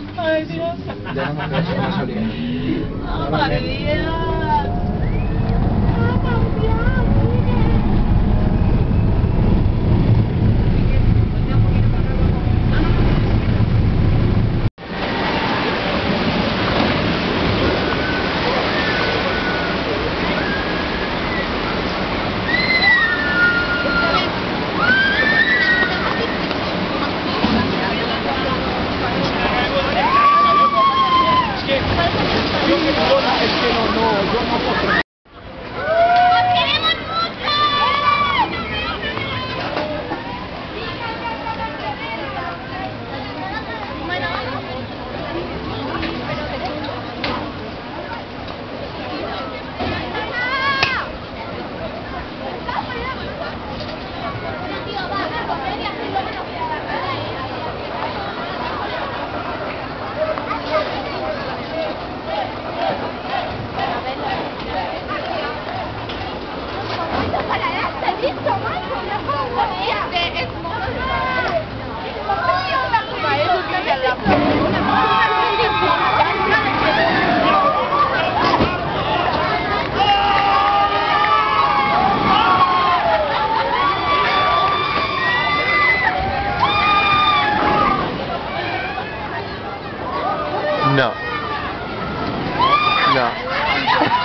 decimos? Ya no me quedo con. Eso que la No. No.